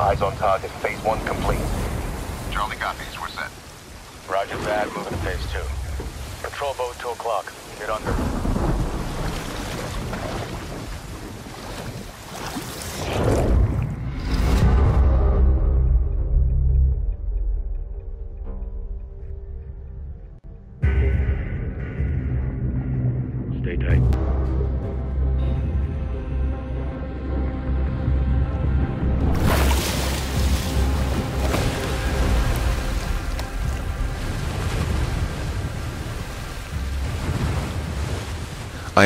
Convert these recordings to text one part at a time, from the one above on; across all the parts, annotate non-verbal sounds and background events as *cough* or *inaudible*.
eyes on target. Phase one complete. Charlie copies. We're set. Roger that, moving to phase two. Patrol boat 2 o'clock. Get under.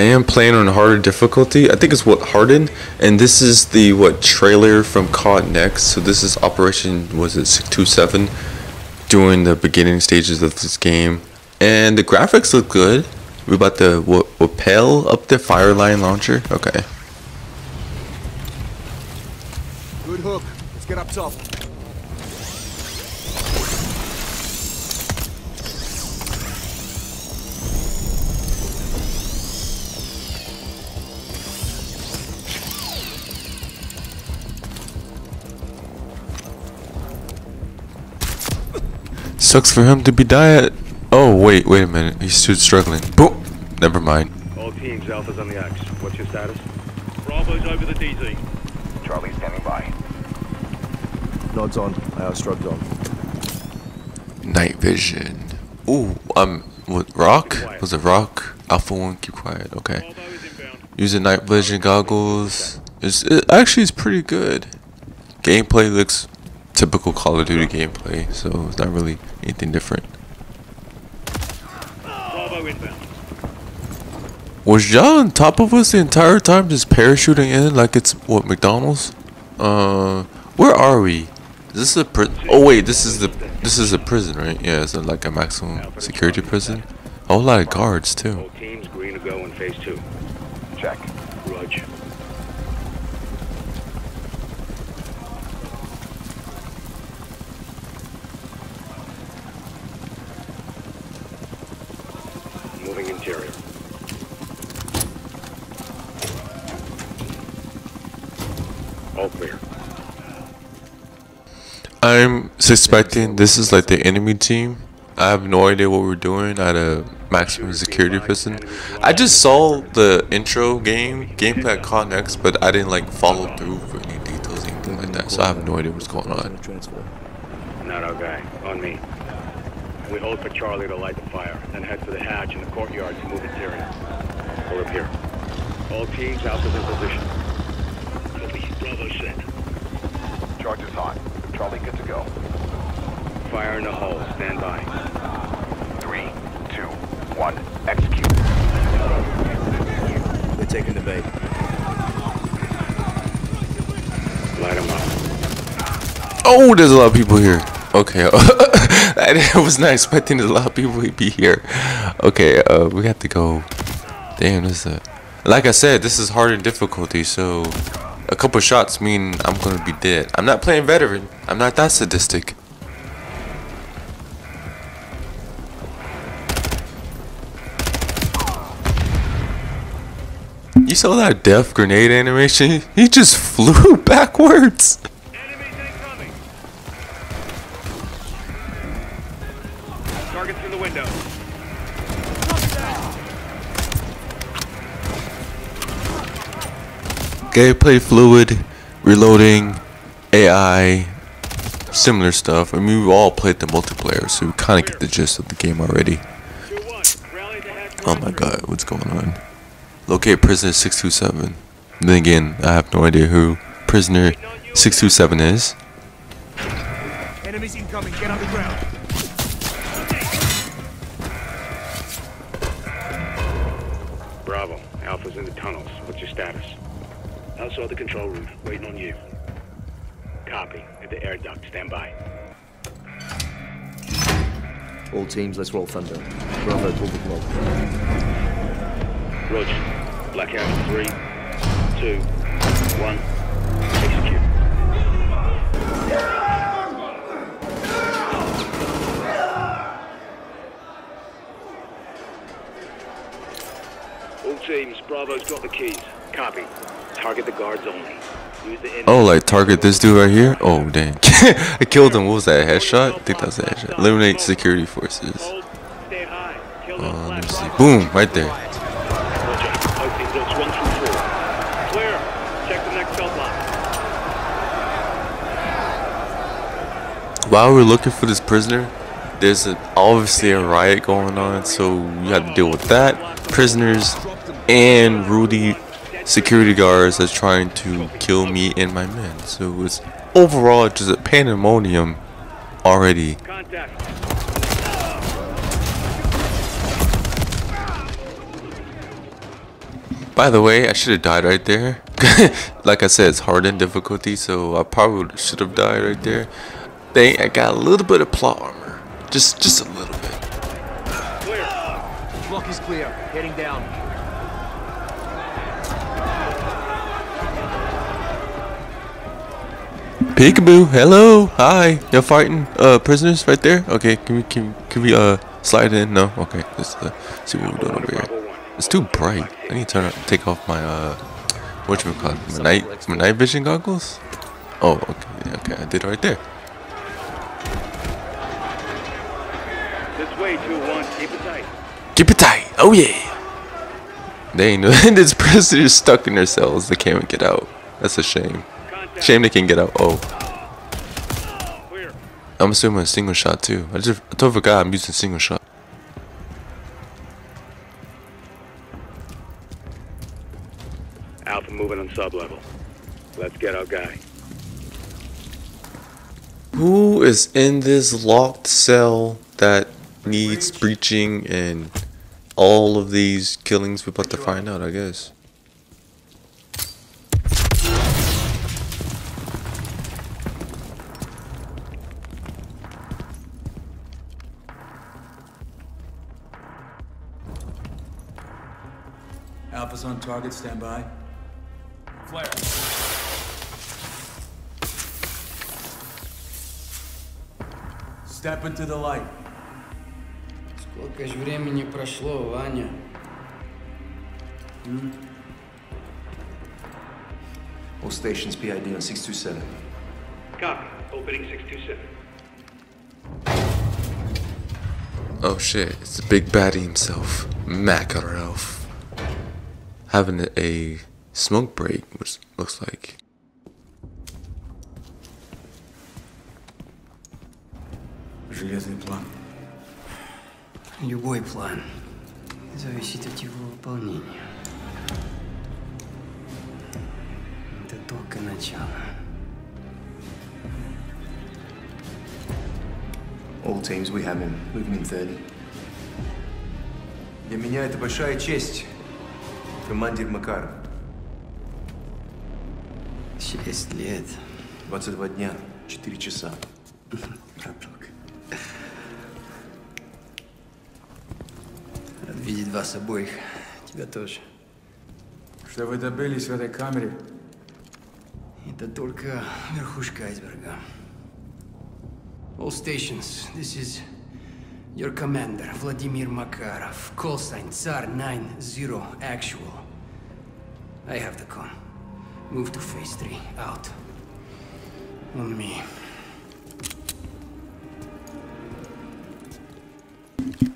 I am playing on harder difficulty. I think it's what hardened, and this is the what trailer from COD Next. So this is Operation was it six two seven, during the beginning stages of this game, and the graphics look good. We about the what Wapel up there Fireline launcher. Okay. Good hook. Let's get up top. Sucks for him to be diet. Oh wait, wait a minute. He's still struggling. Boom. Never mind. All teams, Alpha's on the axe. What's your status? Bravo's over the DZ. Charlie standing by. Nods on. I shrugged on. Night vision. Ooh, um, what rock? Was it rock? Alpha one, keep quiet. Okay. Bravo is inbound. Using night vision goggles. It's, it actually is pretty good. Gameplay looks typical Call of Duty gameplay, so it's not really anything different. Was y'all on top of us the entire time, just parachuting in like it's what McDonald's? Uh, where are we? This is this a pri- Oh wait, this is the this is a prison, right? Yeah, it's like a maximum security prison. A whole lot of guards too. Teams, green to go in phase two. Check. Roger. Moving interior. All clear. I'm suspecting this is like the enemy team. I have no idea what we're doing at a maximum security prison. I just saw the intro game gameplay at COD Next, but I didn't like follow through for any details, anything like that. So I have no idea what's going on. Not guy. On me. We hold for Charlie to light the fire, then head for the hatch in the courtyard to move interior. Pull up here. All teams, Alpha's in position. Copy. Bravo set. Charge is hot. Charlie good to go. Fire in the hole. Stand by. Three, two, one, execute. They're taking the bait. Light 'em up. Oh, there's a lot of people here. Okay, *laughs* *laughs* I was not expecting a lot of people to be here. Okay, uh, we have to go. Damn, this is a, like I said, this is hard harder difficulty. So, a couple shots mean I'm gonna be dead. I'm not playing veteran. I'm not that sadistic. You saw that death grenade animation? *laughs* He just flew *laughs* backwards. Gameplay fluid, reloading, AI, similar stuff. I mean, we've all played the multiplayer, so we kind of get the gist of the game already. 2-1. Rally the hatch. Oh my god, what's going on? Locate prisoner 627. Then again, I have no idea who prisoner 627 is. Enemies incoming. Get underground. Bravo. Alpha's in the tunnels. What's your status? Outside the control room. Waiting on you. Copy. At the air duct. Stand by. All teams, let's roll thunder. Bravo, pull the block. Roger. Blackout in three, two, One. Execute. All teams, Bravo's got the keys. Copy. Target the guards only. Oh, like target this dude right here? Oh, dang. *laughs* I killed him. What was that? A headshot? I think that was a headshot. Eliminate security forces. Hold, stay high. Kill those Uh, let me see. Boom, right there. Roger. Opening looks one through four. Clear. Check the next cell block. While we're looking for this prisoner, there's a, obviously a riot going on, so we have to deal with that. Prisoners and Rudy security guards that's trying to kill me and my men. So it's overall just a pandemonium already. By the way, I should have died right there. *laughs* like I said, it's hard in difficulty, so I probably should have died right there. Dang, I got a little bit of plot armor. Just just a little Peekaboo, hello, hi. You're fighting uh prisoners right there? Okay, can we can, can we uh slide in? No? Okay, let's uh, see what we're doing over here. It's too bright. I need to turn take off my uh what you call? My night my night vision goggles? Oh, okay, okay, I did it right there. This way, 2-1. Keep it tight. Keep it tight. Oh yeah. They ain't *laughs* this prisoner's stuck in their cells. They can't get out. That's a shame. Shame they can't get out. Oh, I'm assuming a single shot too. I just I totally forgot I'm using single shot. Alpha moving on sub-level. Let's get our guy. Who is in this locked cell that needs breaching and all of these killings we're about to find out, I guess. Alpha's on target, stand by. Flare. Step into the light. Сколько ж времени прошло, Ваня? All stations PID on 627. Copy. Opening 627. Oh shit, it's the big baddie himself, Makarov. Having a, smoke break, which looks like. Железный план. Любой план зависит от его выполнения. Это только начало. All teams, we have him. In 30. Для меня это большая честь. Командир Макаров. Шесть лет. 22 дня, 4 часа. Браток. Рад видеть вас обоих. Тебя тоже. Что вы добились в этой камере? Это только верхушка айсберга. All stations, this is your commander, Vladimir Makarov. Call sign Tsar 90 actual. I have the con. Move to phase 3. Out. On me.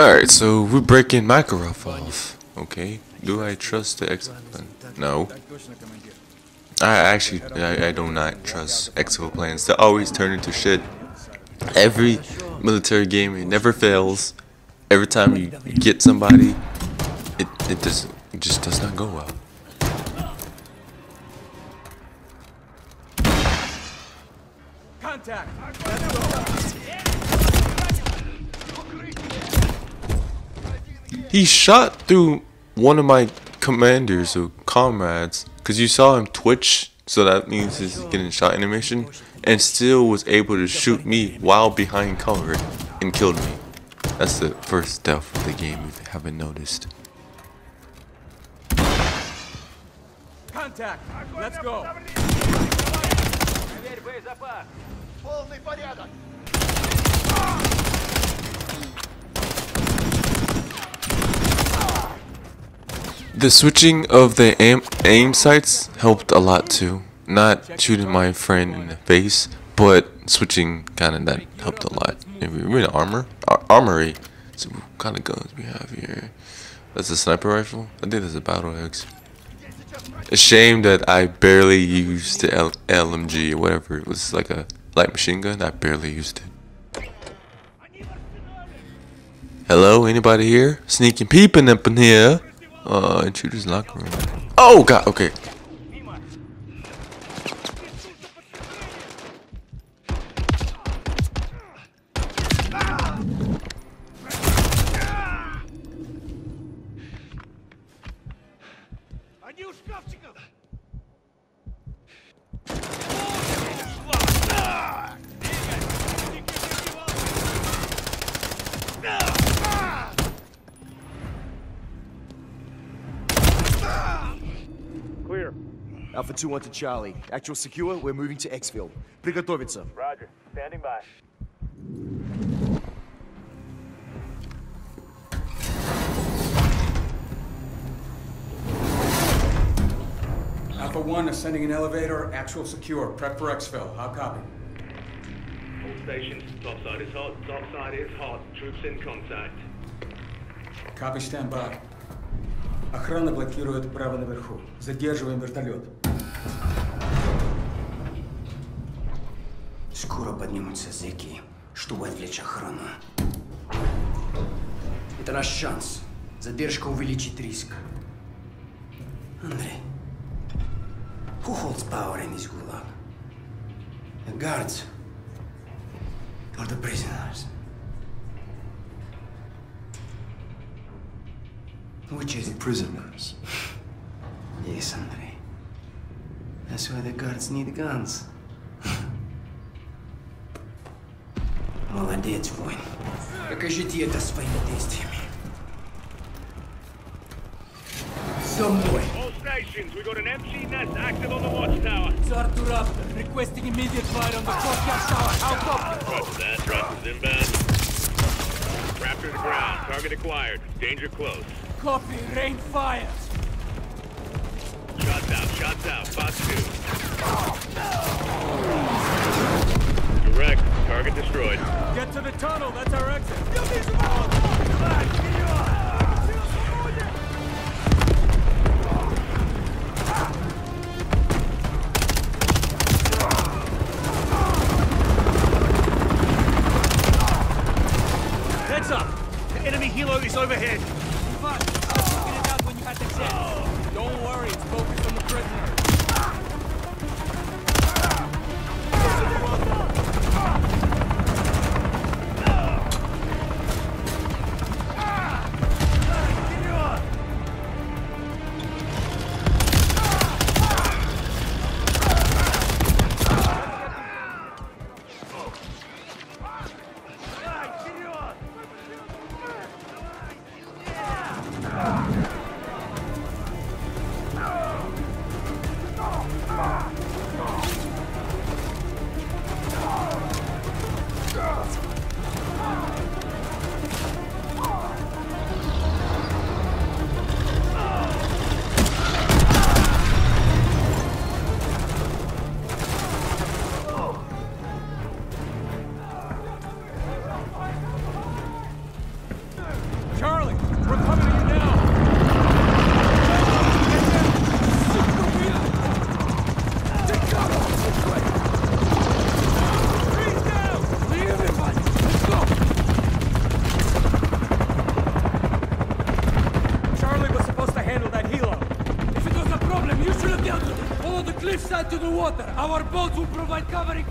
Alright, so we're breaking Makarov off. Okay, do I trust the X No. I actually, I, I do not trust Exo plans. They always turn into shit. Every military game, it never fails. Every time you get somebody, it, it just, it just does not go well. He shot through one of my commanders or comrades because you saw him twitch, so that means he's getting shot animation, and still was able to shoot me while behind cover and killed me. That's the first death of the game if you haven't noticed. contact. Let's go. The switching of the aim, aim sights helped a lot too. Not shooting my friend in the face, but switching kind of that helped a lot. If we're in armor, ar- armory. So what kind of guns we have here? That's a sniper rifle. I think that's a battle axe. A shame that I barely used the L- LMG or whatever. It was like a light machine gun. I barely used it. Hello, anybody here? Sneaking peeping up in here. Uh, intruder's locker room. Oh god, okay. Clear. Alpha 2-1 to Charlie. Actual secure, we're moving to exfil. Приготовиться. Roger. Standing by. Alpha 1 ascending an elevator, actual secure. Prep for exfil. I'll copy. All stations, topside is hot, topside is hot. Troops in contact. Copy, stand by. Охрана блокирует право наверху. Задерживаем вертолет. Скоро поднимутся зэки, чтобы отвлечь охрану. Это наш шанс. Задержка увеличит риск. Андрей, who holds power in this gulag? The guards or the prisoners? Which is it? Prisoners. Yes, Andrei. That's why the guards need guns. Молодец, воин. Покажите это Some действиями. All мной! We got an MG nest active on the watchtower. Zartu Raptor, requesting immediate fire on the forecast tower. How copy? Roger that. Raptor's bad. Raptor to ground. Target acquired. Danger close. Copy. Rain fires. Shots out. Shots out. Fox 2. Direct. Target destroyed. Get to the tunnel. That's our exit. Heads up. The enemy helo is overhead. Boats will provide covering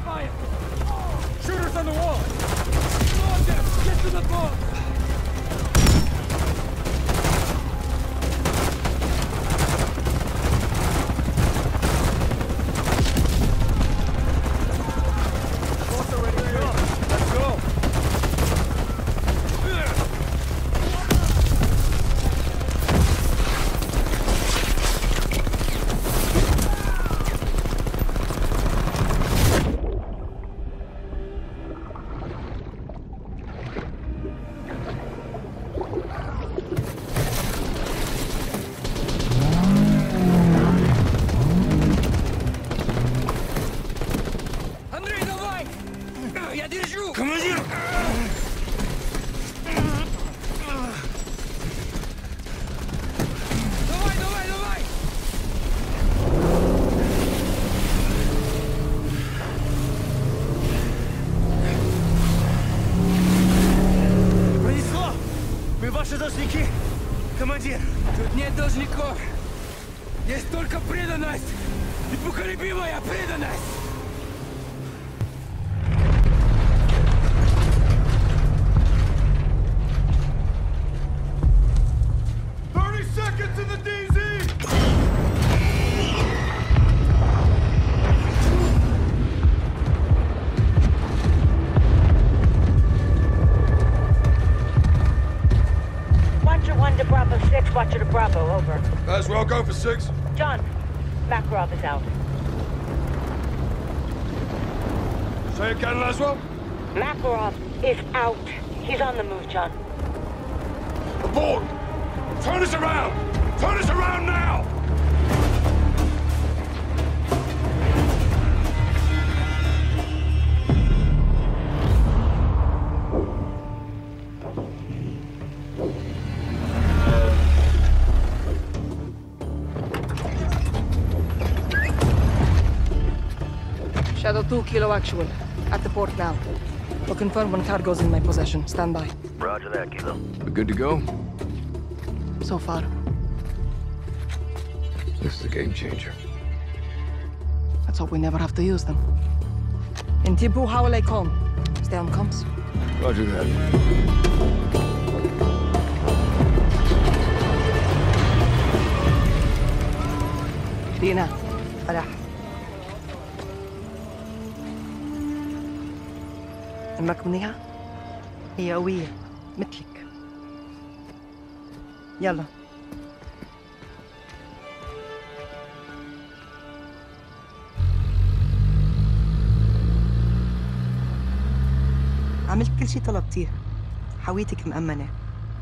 six. John, Makarov is out. Say it again, Laswell. Makarov is out. He's on the move, John. Aboard! Turn us around! Turn us around now! 2 kilo actual. At the port now. We'll confirm when cargo's in my possession. Stand by. Roger that, Kilo. We're good to go? So far. This is a game changer. Let's hope we never have to use them. In Tibu Hawale Khan. Stay on comms. Roger that. Dina, Farah. أمك منيحة؟ هي قوية مثلك. يلا. عملت كل شي طلبتيه حويتك مأمنة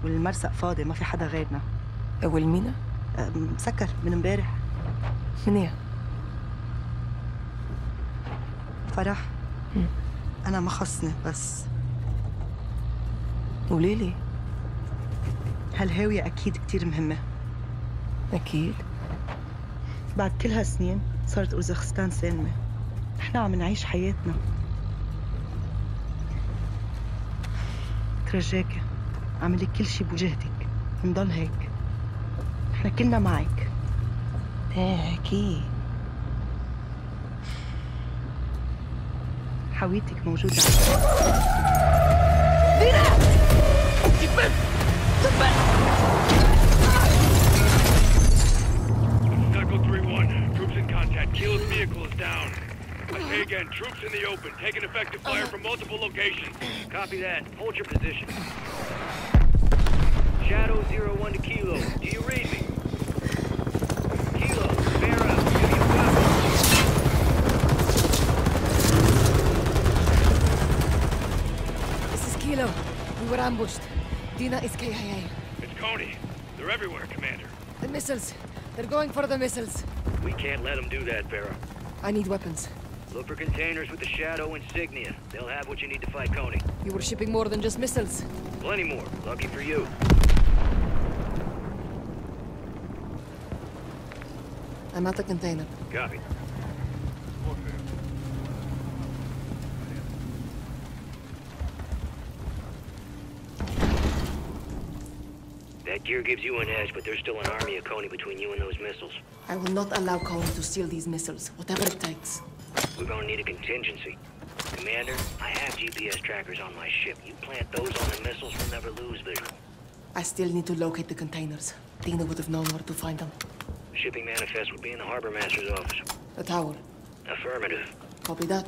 والمرسق فاضي ما في حدا غيرنا. والمينا؟ مسكر من امبارح. منيح. فرح. أنا ما خصني بس. قولي لي هالهاوية أكيد كتير مهمة. أكيد. بعد كل هالسنين صارت أوزبكستان سالمة. نحن عم نعيش حياتنا. ترجاكي اعملي كل شي بوجهتك. نضل هيك. نحن كلنا معك. إيه أكيد. حويتك موجودة عندي Echo 3-1, troops in contact. Kilo's vehicle is down. I say again, troops in the open, taking effective fire from multiple locations. Copy that. Hold your position. Shadow zero one to Kilo. Do you read Were ambushed. Dina is KIA. It's Konni. They're everywhere, Commander. The missiles. They're going for the missiles. We can't let them do that, Vera. I need weapons. Look for containers with the Shadow insignia. They'll have what you need to fight Konni. You were shipping more than just missiles. Plenty more. Lucky for you. I'm at the container. Copy. That gear gives you an edge, but there's still an army of Konni between you and those missiles. I will not allow Konni to steal these missiles, whatever it takes. We're gonna need a contingency. Commander, I have GPS trackers on my ship. You plant those on the missiles, we'll never lose vision. I still need to locate the containers. Dina would have known where to find them. The shipping manifest would be in the harbor master's office. The tower. Affirmative. Copy that.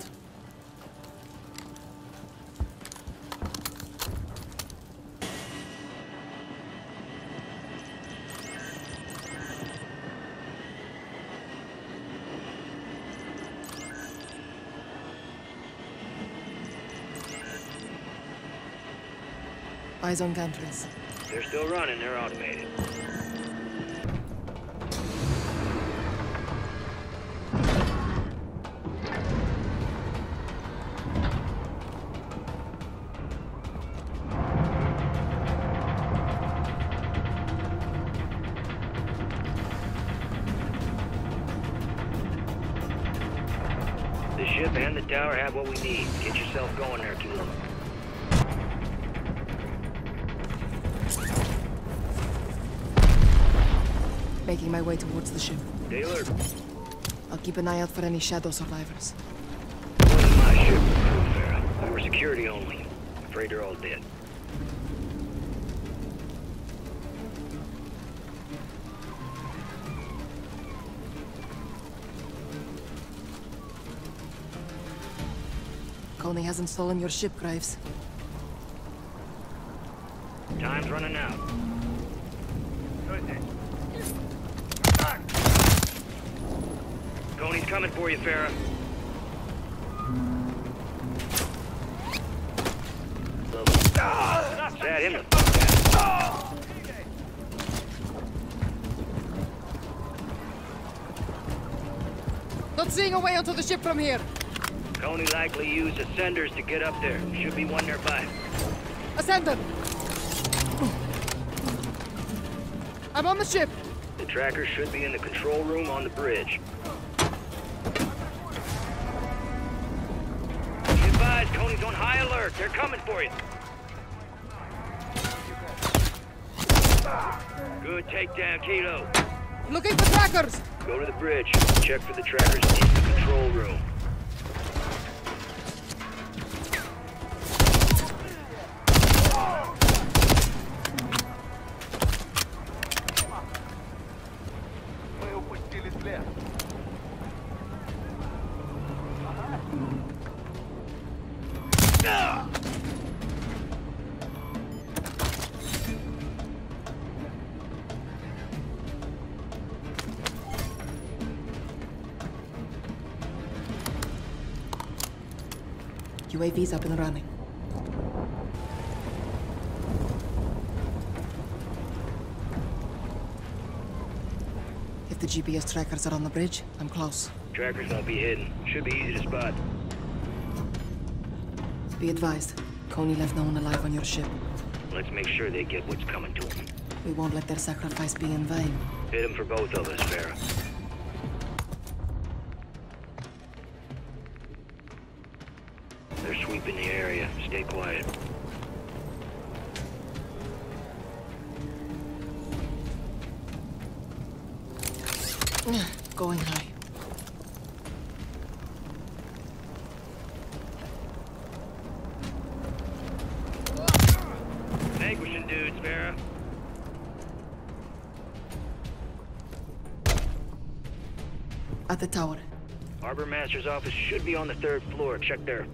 Eyes on gantries. They're still running, they're automated. The ship and the tower have what we need. Get yourself going my way towards the ship. Stay alert. I'll keep an eye out for any shadow survivors. Wasn't my ship, Farah. We were security only. Afraid they're all dead. Konni hasn't stolen your ship, Graves. Time's running out. Konni's coming for you, Farah. Sad him the fuck. Not seeing a way onto the ship from here. Konni likely used ascenders to get up there. Should be one nearby. Ascender! I'm on the ship. The tracker should be in the control room on the bridge. On high alert. They're coming for you. Good takedown, Kilo. Looking for trackers! Go to the bridge. Check for the trackers in the control room. UAV's up and running. If the GPS trackers are on the bridge, I'm close. Trackers won't be hidden. Should be easy to spot. Be advised, Konni left no one alive on your ship. Let's make sure they get what's coming to them. We won't let their sacrifice be in vain. Hit them for both of us, Farah. Sweeping the area. Stay quiet. *sighs* Going high. Vanquishing dudes, Farah. At the tower. Harbor Master's office should be on the third floor. Check there.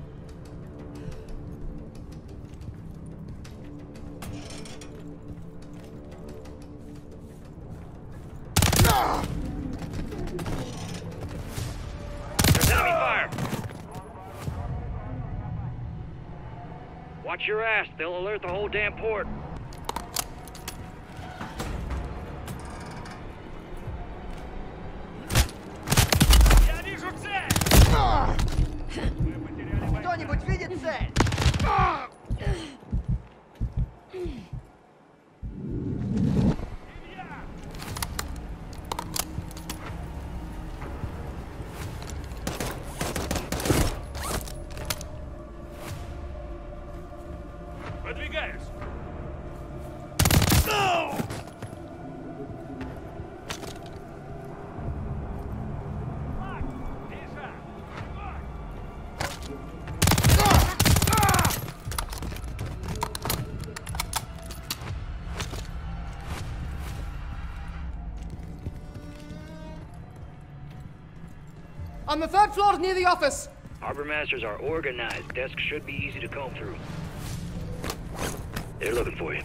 Damn port. On the third floor near the office. Harbor Masters are organized. Desks should be easy to comb through. They're looking for you.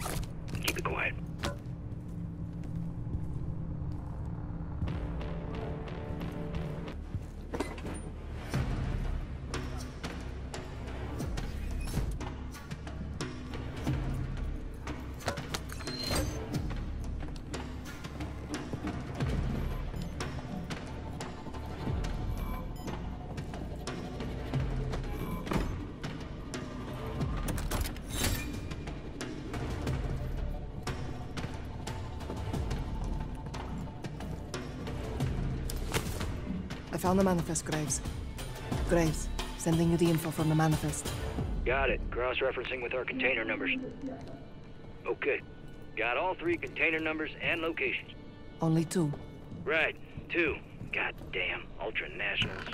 Found the manifest, Graves. Graves, sending you the info from the manifest. Got it. Cross-referencing with our container numbers. Okay. Got all three container numbers and locations. Only two. Right. Two. Goddamn ultra nationals.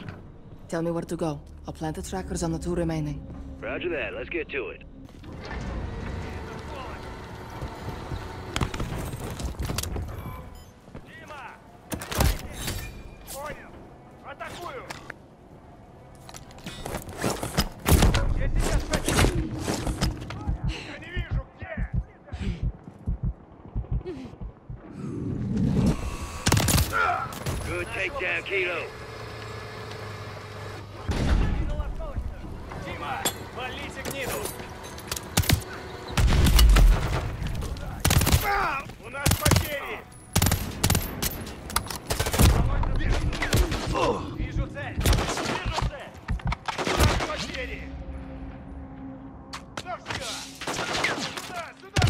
Tell me where to go. I'll plant the trackers on the two remaining. Roger that. Let's get to it. Good takedown, Kilo. У нас потери! Вижу цель! Вижу цель! У нас потери! Ну все! Сюда, сюда!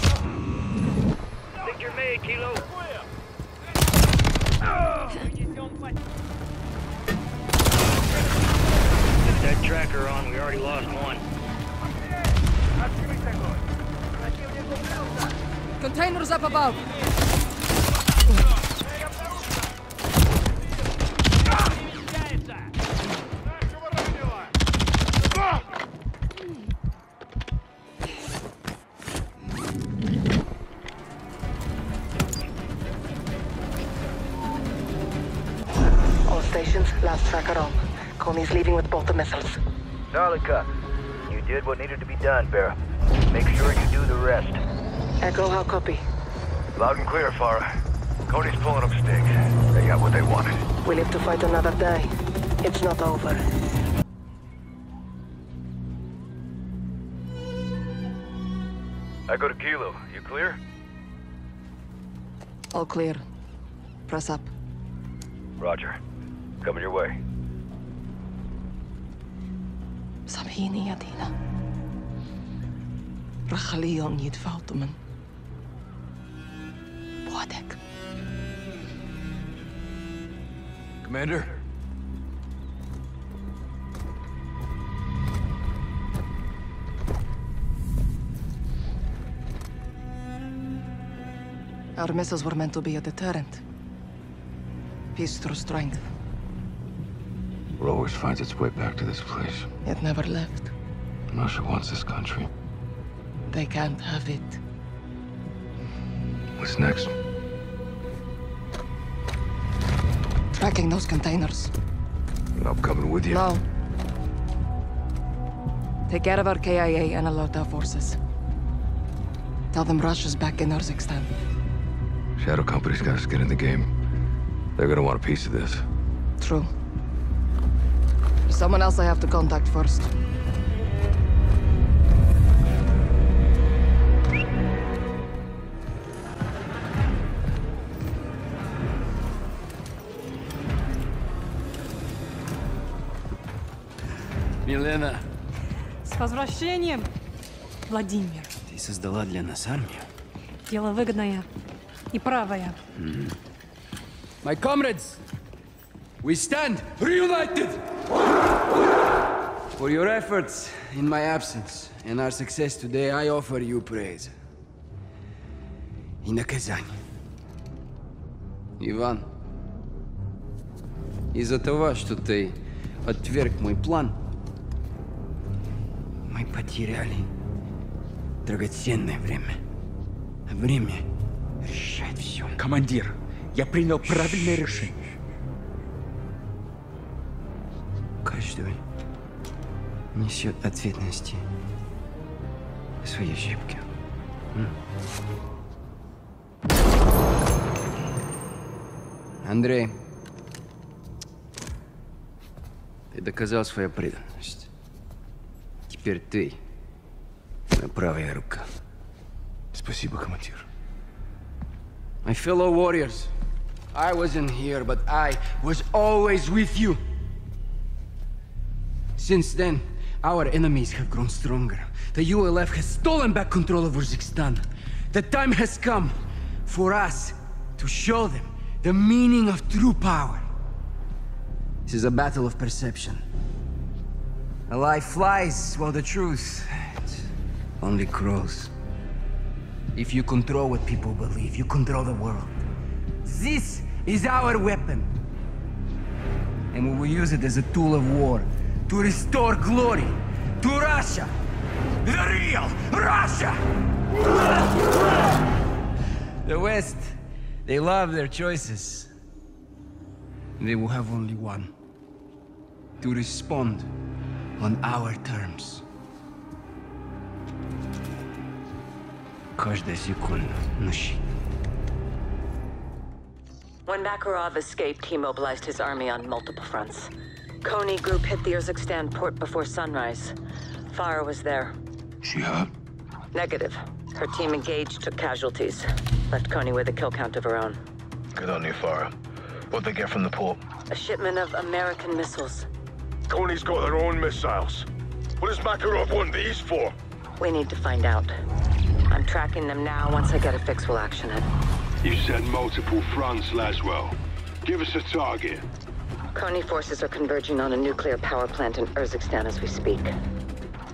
Victor made, Kilo. Get that tracker on. We already lost one. Containers up above! All stations, last tracker on. Konni's leaving with both the missiles. Solid copy. You did what needed to be done, Vera. Make sure you do the rest. Echo, how copy? Loud and clear, Farah. Cody's pulling up stakes. They got what they wanted. We live to fight another day. It's not over. I go to Kilo. You clear? All clear. Press up. Roger. Coming your way. سامحيني يا دينا رح خليهم يتفاوتوا من بوعدك Commander? Our missiles were meant to be a deterrent. Peace through strength. It always finds its way back to this place. It never left. Russia wants this country. They can't have it. What's next? Tracking those containers. I'm coming with you. No. Take care of our KIA and alert our forces. Tell them Russia's back in Urzikstan. Shadow Company's got us get in the game. They're gonna want a piece of this. True. Someone else I have to contact first. Милена, С возвращением, Владимир. ты создала для нас армию? Дело выгодное и правое. My comrades, we stand reunited! For your efforts in my absence and our success today, I offer you praise. И наказание. Иван, из-за того, что ты отверг мой план, мы потеряли драгоценное время. А время решает все. Командир, я принял правильное решение. Каждый несет ответственности за свои ошибки. Андрей, ты доказал свою преданность. Теперь ты моя правая рука. Спасибо, командир. My fellow warriors, I wasn't here, but I was always with you. Since then, our enemies have grown stronger. The ULF has stolen back control of Urzikstan. The time has come for us to show them the meaning of true power. This is a battle of perception. A lie flies while the truth only grows. If you control what people believe, you control the world. This is our weapon. And we will use it as a tool of war to restore glory to Russia. The real Russia! The West, they love their choices. They will have only one. To respond on our terms. Каждая секунда на счету. When Makarov escaped, he mobilized his army on multiple fronts. Konni group hit the Urzikstan port before sunrise. Farah was there. She hurt? Negative. Her team engaged, took casualties. Left Konni with a kill count of her own. Good on you, Farah. What'd they get from the port? A shipment of American missiles. Konni's got their own missiles. What does Makarov want these for? We need to find out. I'm tracking them now. Once I get a fix, we'll action it. You said multiple fronts, Laswell. Give us a target. Konni forces are converging on a nuclear power plant in Urzikstan as we speak.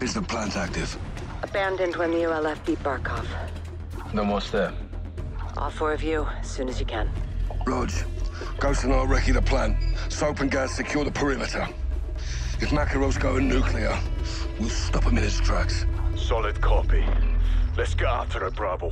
Is the plant active? Abandoned when the ULF beat Barkov. Then what's there? All four of you, as soon as you can. Rog, Ghost and I recce the plant. Soap and Gaz secure the perimeter. If Makarov's going nuclear, we'll stop him in his tracks. Solid copy. Let's get after it, Bravo.